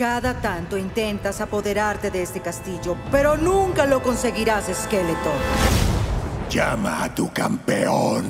Cada tanto intentas apoderarte de este castillo, pero nunca lo conseguirás, Skeletor. Llama a tu campeón.